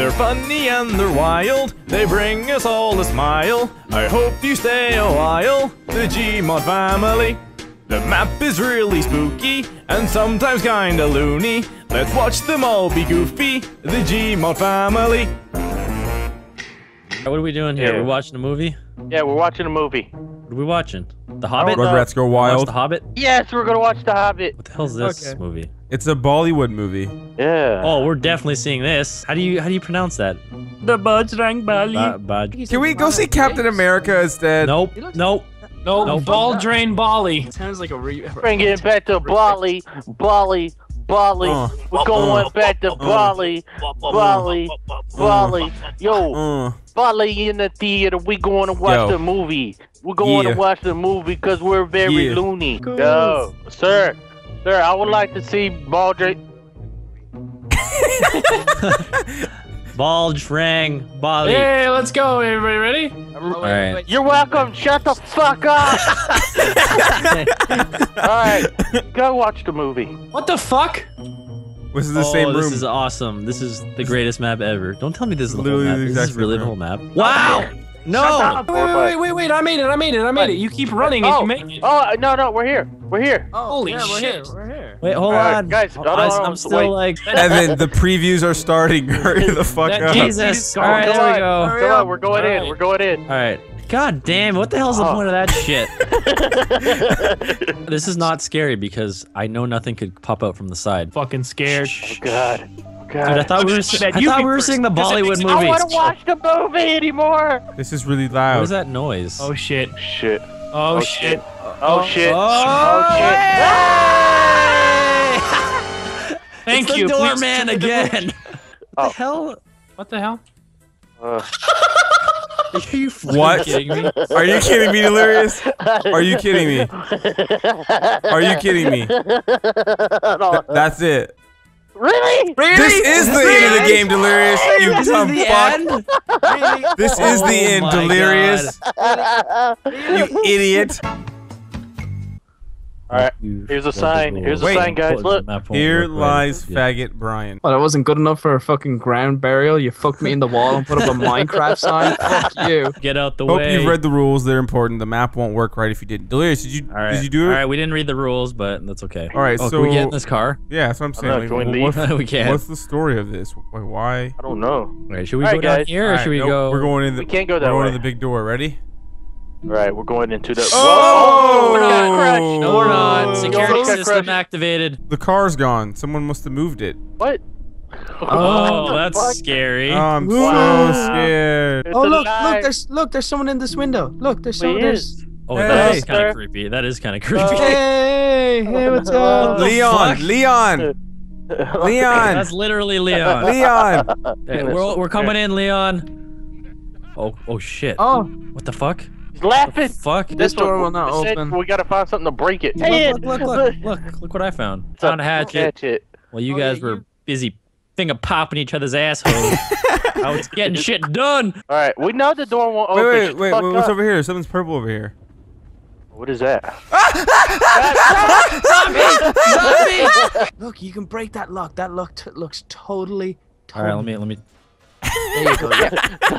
They're funny and they're wild. They bring us all a smile. I hope you stay a while. The Gmod family. The map is really spooky and sometimes kinda loony. Let's watch them all be goofy. The Gmod family. What are we doing here? Yeah. We're watching a movie? Yeah, we're watching a movie. What are we watching? The Hobbit? know. Rugrats Go Watch Wild. The Hobbit? Yes, we're gonna watch The Hobbit. What the hell's this Okay. movie? It's a Bollywood movie. Yeah. Oh, we're definitely seeing this. How do you how do you pronounce that? The Bajrang Bali. Ba- Baj- Can we go see Captain America instead? Nope. Nope. no, no, Ball Drain Bali. Sounds like a re. Bring it back to Bali, Bali, Bali. Uh, we're going back to Bali, Bali, Bali. Yo, Uh, Bali in the theater. We going to watch Yo. the movie. We're going Yeah. to watch the movie because we're very Yeah. loony. Yo, sir, sir, I would like to see Baldrick. Baldrang Bali. Hey, let's go. Everybody ready? All right. You're welcome. Shut the fuck up. All right, go watch the movie. What the fuck? this is the oh, same room. this is awesome. This is the greatest map ever. Don't tell me this is the whole map. the This is same really the whole map. Wow! No! Shut Wait, wait, wait, wait, wait! I made it! I made it! I made it! I made it! You keep running and Oh, you make it. oh no, no, we're here. We're here. Oh, Holy yeah, we're shit! Here, we're here. Wait, hold All right, on. guys, hold I'm still wait. like. Evan, the previews are starting. Hurry the fuck That up. Jesus. Jesus! All right, on, there we come go. Come on, we're going in. Alright. We're going in. All right. God damn! What the hell's the Oh. point of that shit? this is not scary because I know nothing could pop out from the side. Fucking scared. Oh God. Oh, God. Dude, I thought we were. I thought we were seeing the Bollywood makes- I movies. want to watch the movie anymore. This is really What loud. is that noise? Oh shit! Shit. Oh, Oh, shit! Oh shit. Oh, Oh shit. Thank it's you. The doorman turn the again. Oh. What the hell? What the hell? Uh, Are you What? kidding me? Are you kidding me, Delirious? Are you kidding me? Are you kidding me? no. That's it. Really? This is the end of the game, Delirious. You This is dumb the fuck. end. This is Oh the end, my Delirious. You idiot. All right. Here's a sign. Here's a Wait. sign, guys. Look. Here lies faggot Brian. Well, that wasn't good enough for a fucking ground burial. You fucked me in the wall and put up a Minecraft sign. Fuck you. Get out the Hope way. you've read the rules. They're important. The map won't work right if you didn't. Delirious, did you All right. did you do it? All right, we didn't read the rules, but that's okay. All right, Oh, so can we get in this car? yeah, that's what I'm saying. not Like, going to what's, we can't. what's the story of this? Why? why? I don't know. All right, should we All go right, down guys. here or All should we nope, go? We're going in the. We can't go that we're that going way. to the big door. Ready? All right, we're going into the. Oh! Whoa! We got oh. crushed. No, we're not. Oh. Security Got system crushed. activated. The car's gone. Someone must have moved it. What? Oh, the that's fuck? scary. Oh, I'm Wow. so scared. It's Oh look, lie. look, there's look, there's someone in this window. Look, there's someone. it There's. is. oh, Hey. that is kind of creepy. That is kind of creepy. Oh. Hey, hey, what's What up? the Leon, fuck? Leon, Leon, That's literally Leon. Leon. Hey, we're, we're coming in, Leon. Oh, oh shit. Oh, What the fuck? He's laughing. Fuck. This door will not we said open. We gotta find something to break it. Look, look, look, look, look, look what I found. It's a Found a hatchet. Hatchet. While you Oh, guys yeah, were you- busy finger popping each other's assholes. I was getting shit done. All right, we know the door won't Wait, open. wait, Shut wait. the What's up. over here? Something's purple over here. What is that? Zombie! Zombie! look, you can break that lock. That lock t- looks totally. All right, let me let me. There you go.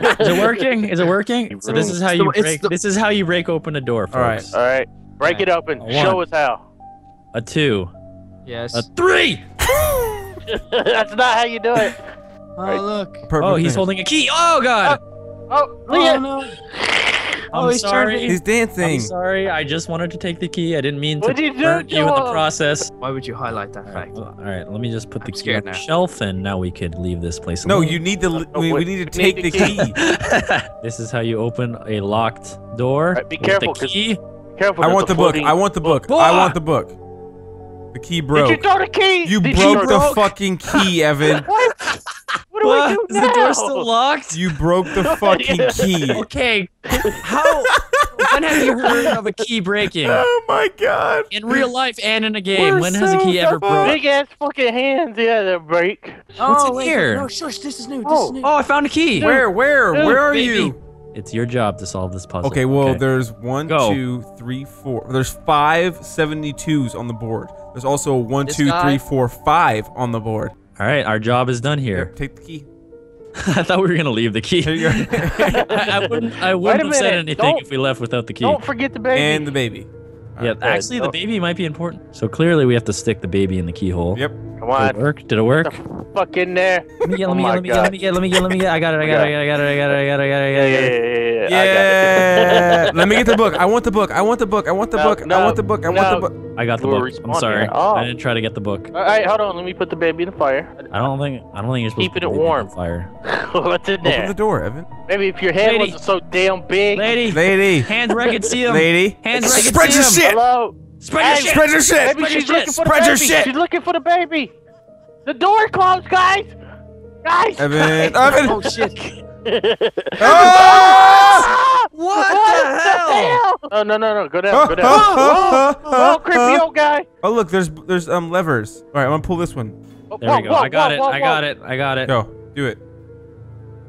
Yeah. Is it working? Is it working? So this is how you break. the- This is how you break open a door, folks. All right. All right, break it open. Show us how. A two. Yes. A three. That's not how you do it. oh look. Purple Oh, he's thing. holding a key. Oh god. Oh, Oh Leah. Oh, no. I'm oh, he's sorry. turned He's I'm dancing. sorry. I just wanted to take the key. I didn't mean to What'd you do, hurt you in the process. Why would you highlight that All right, fact? well, all right, let me just put the I'm key on the shelf, and now we could leave this place. No, you need to. Oh, We, we need to we need take the the key. this is how you open a locked door. Alright, be with careful, The 'cause- key. Careful. I want the book. I want the book. Book. I want the book. The key broke. Did you throw the key? You Did broke you the fucking key, Evan. What? What do What? we do Is the door still locked? You broke the fucking key. Okay. How? when have you heard of a key breaking? Oh my god. In real life and in a game, We're when has a key ever fucked. broke? Big ass fucking hands. Yeah, they break. What's oh, in wait, here? No, shush. This is new. This Oh. is new. Oh, I found a key. Where? Where? Dude, Where are baby. you? It's your job to solve this puzzle. Okay, well, there's one, Go. two, three, four. There's five 72s on the board. There's also one, This two, guy? three, four, five on the board. All right, our job is done Here, here. take the key. I thought we were gonna leave the key. Here you go. I, I wouldn't. I wouldn't have said anything don't- if we left without the key. Don't forget the baby. and the baby. Yeah, Okay, actually, the baby might be important. So clearly, we have to stick the baby in the keyhole. Yep. Come Did on. it work? Did it work? Get fuck in there. Let me get. Let me Oh get. Let me get. Let me get. Let me get. Let me get. I got it. I got it. I got it. I got it. I got it. I got it. I got it. Yeah, yeah, yeah, yeah, yeah. I got Yeah. Let me get the book. I want the book. I want the book. I want the book. I want the book. I want the book. I got the book. I'm sorry. Oh. I didn't try to get the book. All right, hold on. Let me put the baby in the fire. I don't think. I don't think you're supposed Keeping to it warm. Fire. What's in there? Open the door, Evan. Maybe if your head Lady. wasn't so damn big. Lady, Lady. hands where I can see him. Lady. Hands where I can Spread see your him. shit. Hello. Spread your Hey, shit. Spread your shit. Maybe Spread your shit. Spread your shit. She's looking for the baby. The door closed, guys. Guys. Evan. guys. Evan. Oh shit. Ah! What the hell? Oh no no no! Go down, go down. Whoa, whoa, creepy old guy. Oh look, there's there's um levers. All right, I'm gonna pull this one. There we go. I got it. I got it. I got it. Go, do it.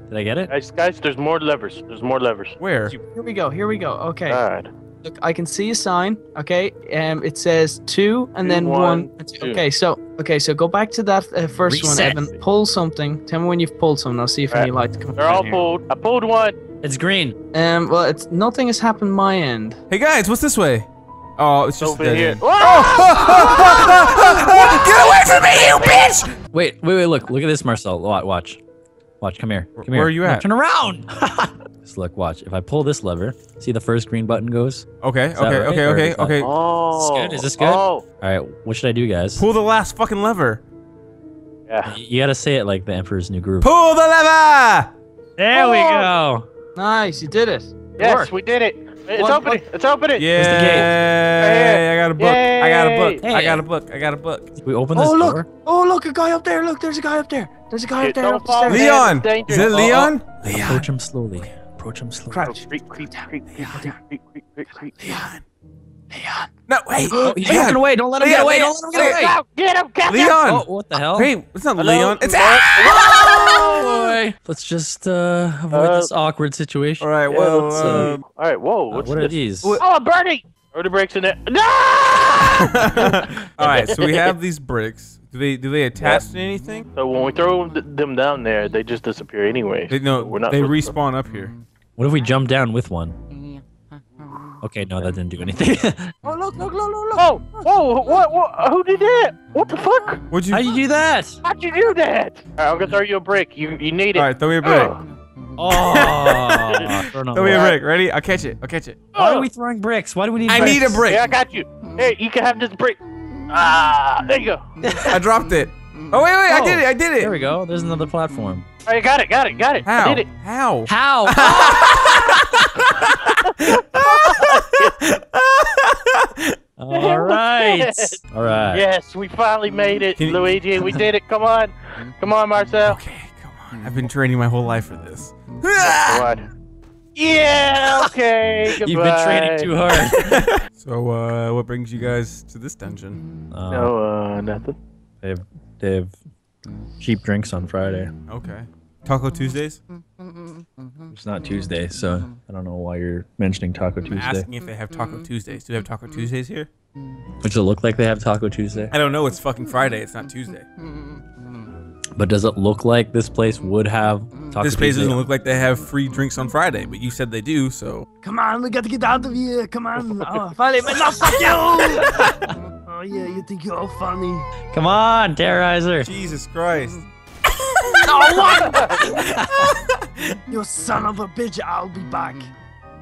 Did I get it? Guys, guys, there's more levers. There's more levers. Where? Here we go. Here we go. Okay. All right. Look, I can see a sign. Okay. Um, it says two and Two, then one, one. two. two. Okay. So okay. So go back to that uh, first Reset. one, Evan. Pull something. Tell me when you've pulled something. I'll see if any Right. lights come. They're all here. pulled. I pulled one. It's green. Um. Well, it's nothing has happened my end. Hey guys, what's this way? Oh, it's just Over here. end. Whoa! Get away from me, you bitch! Wait, wait, wait. Look, look at this, Marcel. Watch, watch. Come here. Come Where here. are you No, at? turn around. Just look. Watch. If I pull this lever, see the first green button goes. Okay, okay, right, okay, or okay, is that- okay. Oh. good? Is this good? Oh. All right. What should I do, guys? Pull the last fucking lever. Yeah. You gotta say it like the Emperor's New Groove. Pull the lever! There we Oh. go. Nice. You did it. It Yes, worked. we did it. It's What- opening. It's opening. Yeah, I got a book. I got a book. Yay. I got a book. I got a book. We open this Oh look! door. Oh look! A guy up there! Look! There's a guy up there! There's a guy up there! Up the fall stairs. in. Leon! Is it Oh, Leon? Approach him slowly. Approach him slowly. Crouch. Creep, creep, Leon. No, wait. Oh, he's Leon. walking away. Don't let him Leon, get away. Leon, Don't let him get away. Go, Get him, get him. Leon. Oh, what the hell? Hey, it's not Hello? Leon. It's Hello? boy. Let's just uh, avoid Uh, this awkward situation. All right, Yeah, well, let's, uh, um, All right, whoa, Uh, what's what are these? What- Oh, a birdie! Throw the brakes in there. No! all right. So we have these bricks. Do they do they attach to anything? So when we throw them down there, they just disappear anyway. They no. We're not They supposed to- respawn up here. What if we jump down with one? Okay, no, that didn't do anything. Oh look! Look! Look! Look! look. Whoa, whoa, what, what, who did that? What the fuck? What'd you? How you do that? How'd you do that? All right, I'm gonna throw you a brick. You, you need it. All right, throw me a brick. Oh. Oh, throw me a brick. Ready? I'll catch it. I'll catch it. Why are we throwing bricks? Why do we need? I bricks? need a brick. Yeah, I got you. Hey, you can have this brick. Ah, there you go. I dropped it. Oh wait, wait! I Oh, did it! I did it! There we go. There's another platform. All right, got it, got it, got it. How? I did it. How? How? All right. All right. Yes, we finally made it, Can you- Luigi. We did it. Come on, come on, Marcel. Okay, come on. I've been training my whole life for this. Come on. Yeah. Okay. Goodbye. You've been training too hard. so, uh, what brings you guys to this dungeon? Uh, No, uh, nothing. They have, they have cheap drinks on Friday. Okay. Taco Tuesdays? Mm, mm, mm, it's not Tuesday, so mm-hmm. I don't know why you're mentioning Taco I'm Tuesday. asking if they have Taco mm-hmm. Tuesdays. Do they have Taco mm-hmm. Tuesdays here? Does it look like they have Taco Tuesday? I don't know. It's fucking Friday. It's not Tuesday. But does it look like this place would have Taco This place Tuesday? doesn't look like they have free drinks on Friday, but you said they do, so. Come on! We got to get out of here! Come on! Oh, finally! But no, fuck you! oh yeah, you think you're all funny? Come on, Terroriser. Jesus Christ. Oh what? you son of a bitch! I'll be back.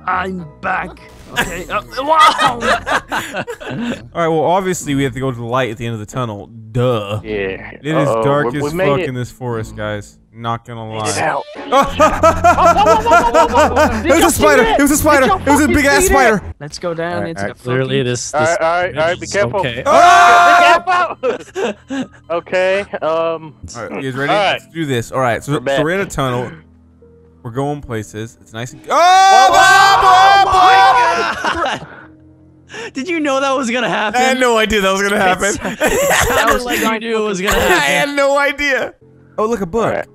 I'm back. Okay. Uh, wow! All right, well, obviously, we have to go to the light at the end of the tunnel. Duh. Yeah. It is Uh-oh, dark we, as we fuck it. in this forest, guys. Not gonna Made it lie. out. it was a spider! see It was a spider! It was a big ass see that? spider! Let's go down All right, into all the right, clearly, fucking- this. This right, all right, all right. Be careful. Okay. Ah! Be careful. okay. Um. All right, you guys ready? All right. Let's do this. All right, so, We're so we're in a tunnel. We're going places. It's nice and. Oh! Did you know that was gonna happen? I had no idea that was gonna happen. It sounded like you knew it was gonna I had no idea. Oh, look, a book. All right.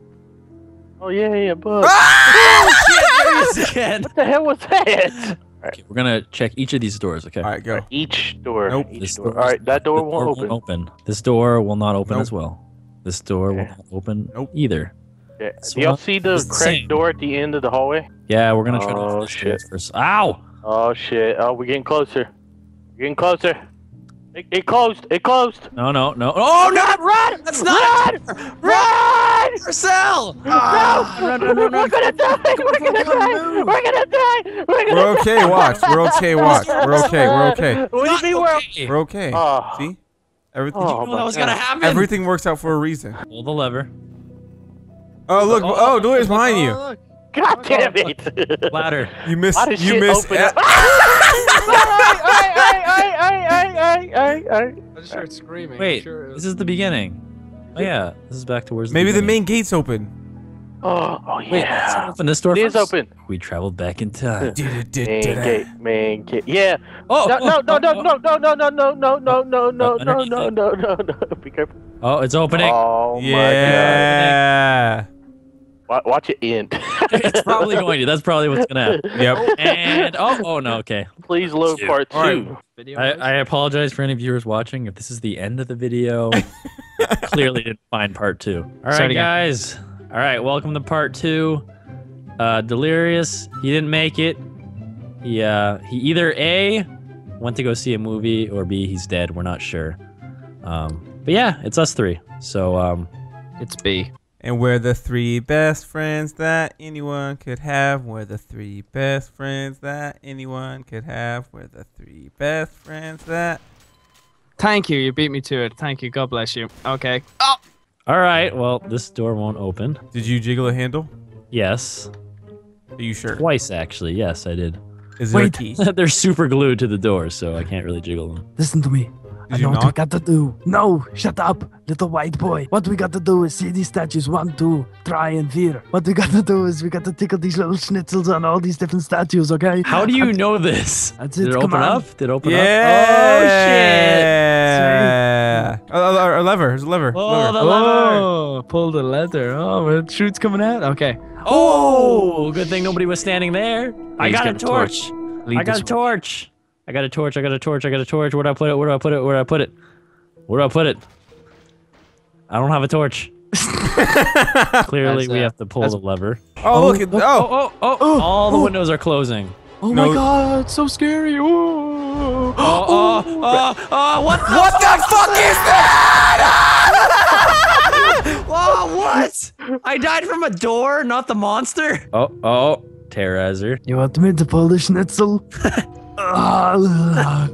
Oh yeah, yeah, bug. Oh, again. What the hell was that? Okay, we're gonna check each of these doors. Okay. All right, go. Each door. Nope. Each This door. door- All right, that door won't open. open. This door will not open Nope. as well. This door will not open Nope. either. Yeah. So Do y'all see the It's cracked same. door at the end of the hallway? Yeah, we're gonna try to Oh, open this shit. first. Ow! Oh shit! Oh, we're getting closer. We're getting closer. It, it closed. It closed. No, no, no. Oh, not run! That's not Run! Run! Marcel! No! Ah! We're gonna die! We're gonna die! We're gonna die! We're gonna We're okay. Watch. We're okay. Watch. We're okay. We're okay. What do you mean we're okay? We're okay. Oh. See? Everything. Oh, You know that my was God. gonna happen. Everything works out for a reason. Pull the lever. Oh look! Oh, Oh, Delirious behind you. look. God damn it! Ladder. You missed. You shit missed. open up? I just started screaming. Wait, Sure it this is the beginning. Oh yeah, this is back towards. where's the Maybe the main gate's open. Oh, oh Wait, let's yeah. open this door It is first. open. We traveled back in time. Main gate, main gate. Yeah. Oh, No, no, oh, no, oh, no, no, no, no, no, no, no, no, no, no, no, no, no, no, no. Be careful. Oh, it's opening. Oh my god. Wa- Watch it end. it's probably going to. That's probably what's gonna happen. Yep. And oh, oh no, okay. Please load part All right. two. Video I, I apologize for any viewers watching. If this is the end of the video, clearly didn't find part two. All right, guys. All right, welcome to part two. Uh, Delirious, he didn't make it. He uh, he either a went to go see a movie or b he's dead. We're not sure. Um, but yeah, it's us three. So um, It's B. And we're the three best friends that anyone could have. We're the three best friends that anyone could have. We're the three best friends that. Thank you. You beat me to it. Thank you. God bless you. Okay. Oh! all right. Well, this door won't open. Did you jiggle a handle? Yes, Are you sure? twice actually. Yes, I did. Is there a Wait. key? They're super glued to the door, so I can't really jiggle them. Listen to me. Did I you know what we got to do. No, shut up, little white boy. What we got to do is see these statues. One, two, try and fear. What we got to do is we got to tickle these little schnitzels on all these different statues, okay? How do you know this? That's Did it, it come open on. up? Did it open Yeah. Oh, oh, oh, oh, a lever. There's a lever. Oh, lever. the lever! Oh, pull the leather. Oh, the shoot's coming out. Okay. Oh, good thing nobody was standing there. I got a got a torch. Lead I got a torch. I got a torch. I got a torch. I got a torch. Where do I put it? Where do I put it? Where do I put it? Where do I put it? I don't have a torch. Clearly, That's, we uh, have to pull the lever. Oh, look at. Oh. Oh, oh, oh! All the oh. windows are closing. Oh No. my god, so scary. Ooh. Oh, oh, oh, oh! What the? What the fuck is that? Oh, what? I died from a door, not the monster. Oh, oh, terroriser. You want me to pull the schnitzel? Ah,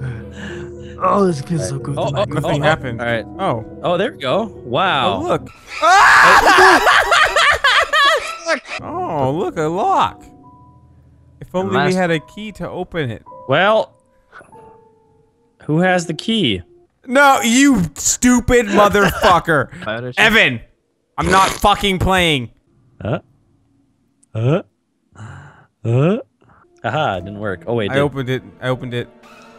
oh, this feels so good. Oh, in my oh, gut. Nothing oh, happened. All right. Oh. Oh, there we go. Wow. Oh, look. oh, look, a lock. If only we had a key to open it. Well, who has the key? No, you stupid motherfucker. Evan, I'm not fucking playing. Huh? Huh? Huh? Aha, it didn't work. Oh wait, I did. opened it. I opened it.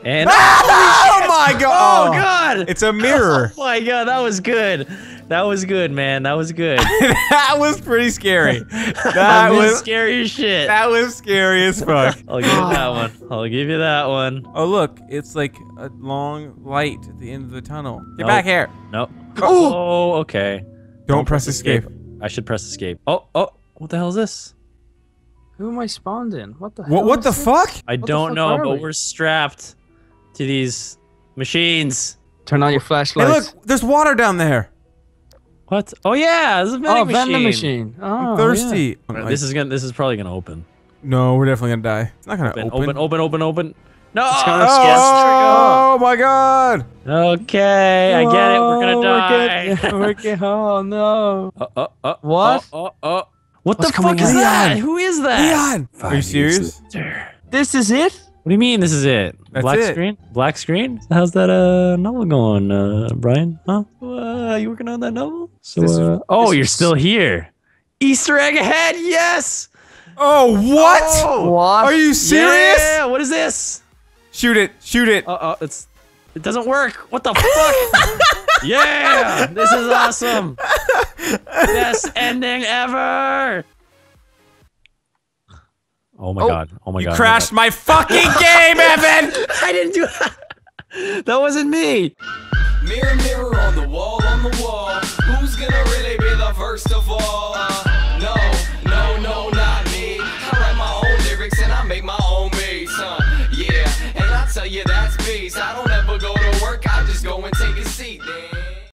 and Oh my god! oh god! god, It's a mirror. Oh my god, that was good. That was good, man. That was good. that was pretty scary. that was scary as shit. that was scary as fuck. I'll give you that one. I'll give you that one. Oh look, it's like a long light at the end of the tunnel. Get Nope. back here. No. Oh! oh, okay. Don't, press escape. I should press escape. Oh, oh, what the hell is this? Who am I spawned in? What the hell? What? What is the this? fuck? I the don't fuck know, but we? we're strapped to these machines. Turn on your Hey, look, there's water down there. What? Oh yeah, this is a vending oh, machine. vending machine. Oh, I'm yeah. thirsty. Alright, This is gonna. This is probably gonna open. no, we're definitely gonna die. It's not gonna Open, open. open, open, open, open. No. It's gonna- Oh, Yes, there we go. oh my god! Okay, I get it. We're gonna die. We're getting, we're getting, oh no. Uh, uh, uh, What? Oh, oh, oh. What What's the fuck is out? that? Who is that? Leon, are you serious? This is it? What do you mean this is it? That's Black it. screen? Black screen? How's that uh novel going, uh Brian? Huh? Uh, you working on that novel? So This is- uh, Oh, you're is- still here. Easter egg ahead, yes! Oh, what? Oh, What? Are you serious? Yeah, what is this? Shoot it! Shoot it! Uh oh, it's it doesn't work. What the fuck? yeah! This is awesome. Best ending ever. Oh my Oh, god. Oh my you god. my crashed my fucking game, Evan! I didn't do that. That wasn't me. Mirror, mirror on the wall, on the wall. Who's gonna really be the first of all?